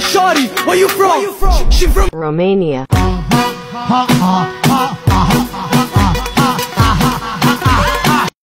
Shorty, where you from? Where you from? She from Romania.